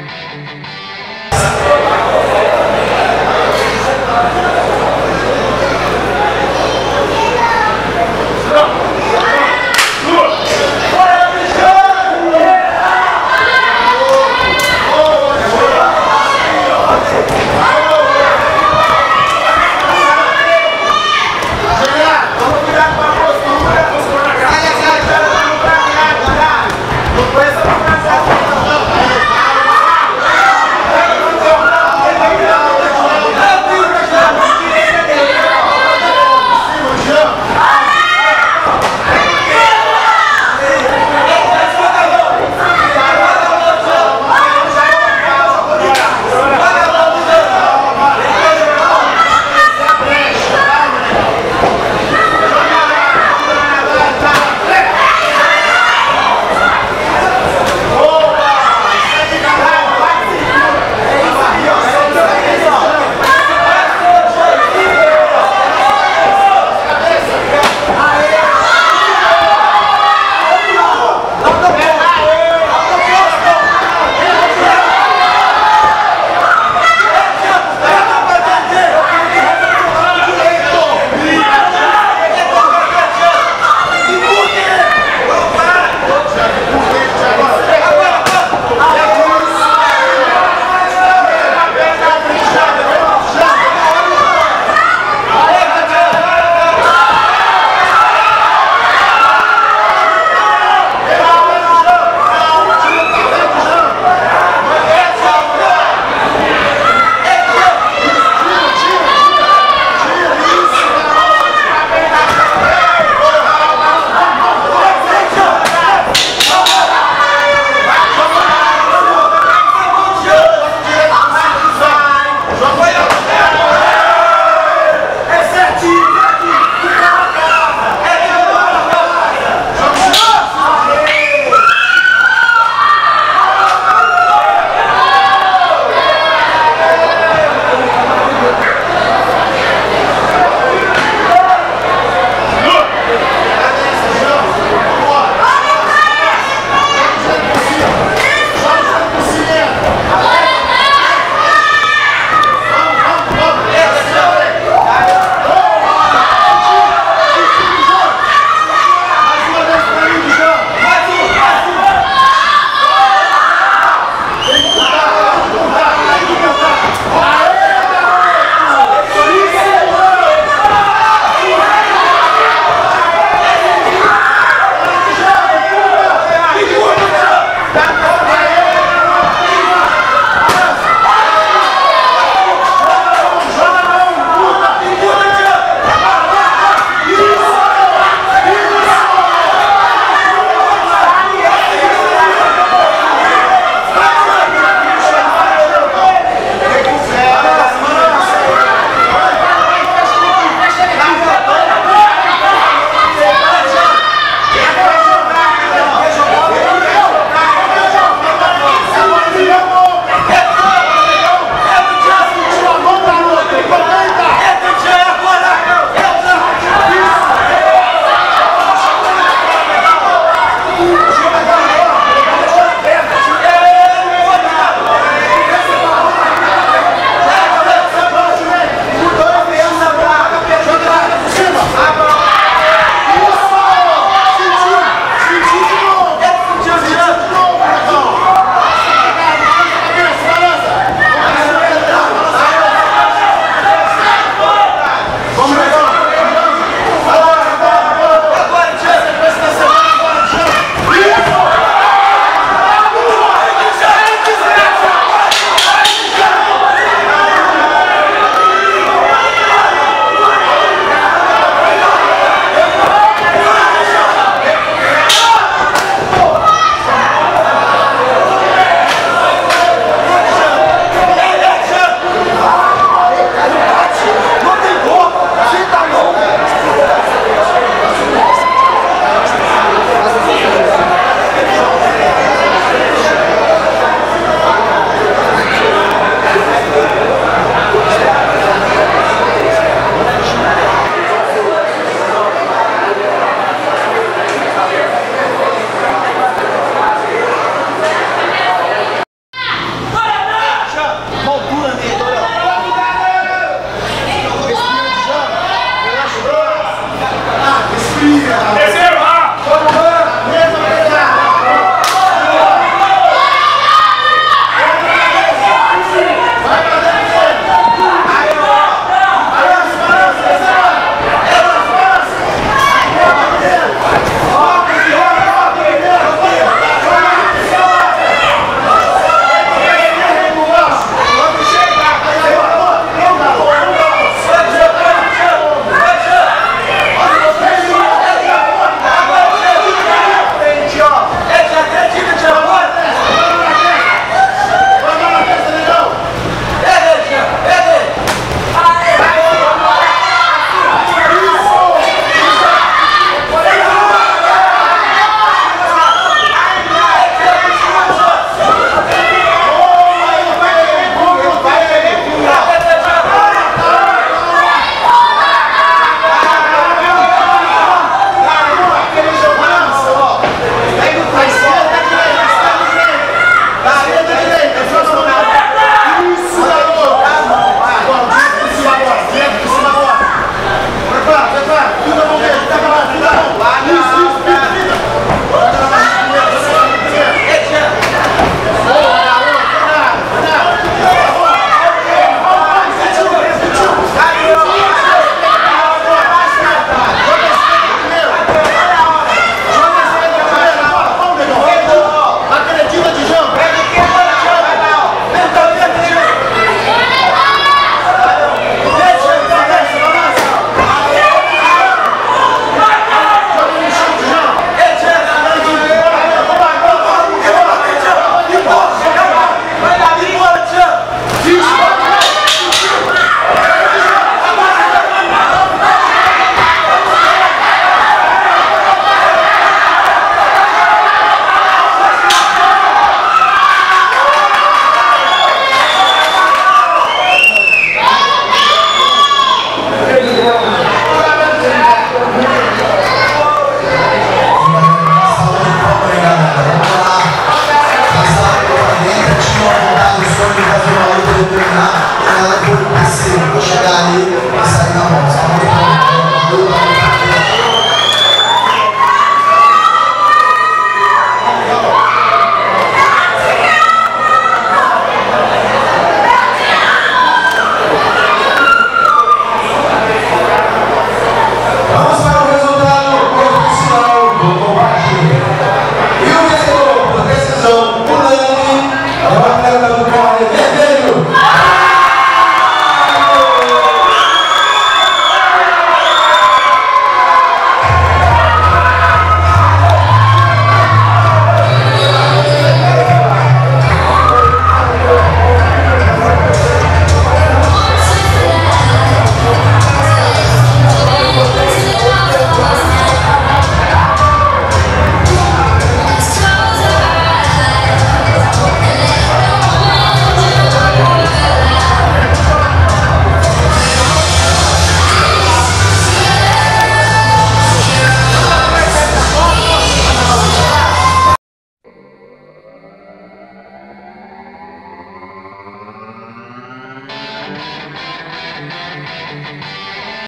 Não